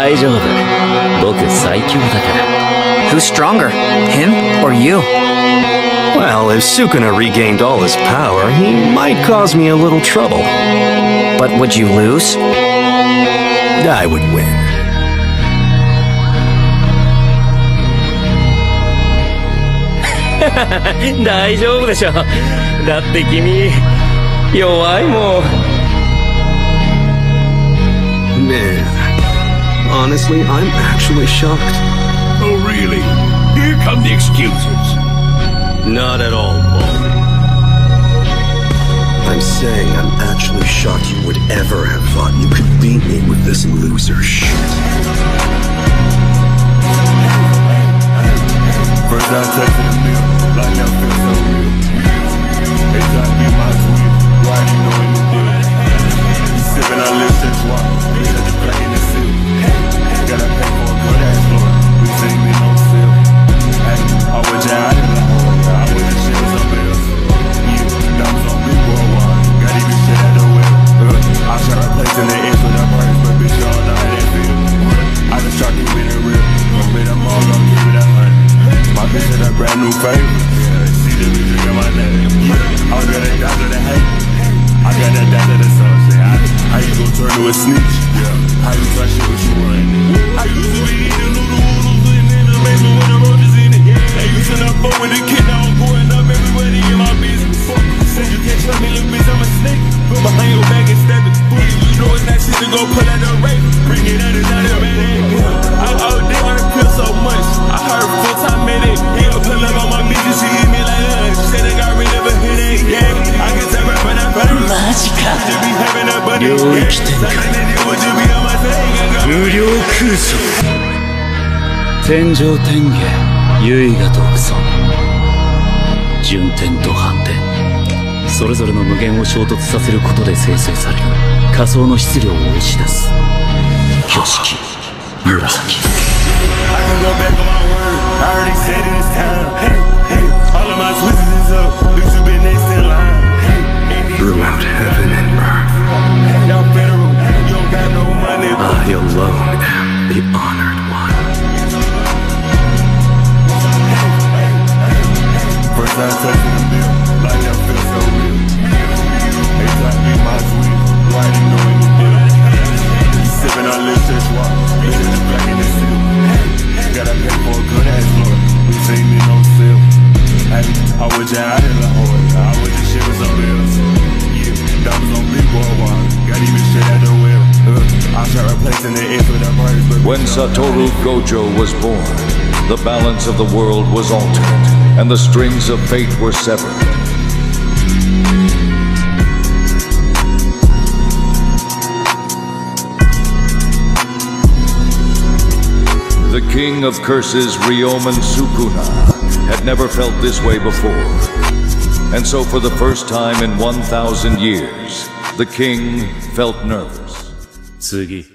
大丈夫僕最強だから Who's stronger, him or you? Well, if Sukuna regained all his power, he might cause me a little trouble. But would you lose? I would win. 大丈夫でしょだって君弱いもん Man, honestly, I'm actually shocked. Oh, really? Here come the excuses. Not at all, Baldy. I'm saying I'm actually shocked you would ever have thought you could beat me with this loser shit. First I touching the mill, like that feel so real. They try to be my twin, right? You know what you do. You sipping on listen why new favorite. Yeah, see the music in my name. Yeah, I was gonna to the hate. I got that down to the. Say, how, how you gon' turn to a snitch? Yeah, how you try shit what you run? I used to be eating noodle noodles in the basement with the roaches in it. They used to not fuck with the kid. Now I'm pouring up everybody in my business. Fuck, said you can't trust me, little bitch. I'm a snake. But behind your back and stab it. You know it's not shit to go pull out the 領域展開?無料空想。天上天下唯我独尊。順天と反転。それぞれの無限を衝突させることで生成される仮想の質量を押し出す。挙式紫 can the honored one. First time touching the mill, like that feel so real. They to be my twin, right? You know I try replacing ends with that price, but When Satoru Gojo was born, the balance of the world was altered, and the strings of fate were severed. The king of curses, Ryomen Sukuna, had never felt this way before. And so, for the first time in 1,000 years, the king felt nervous. 次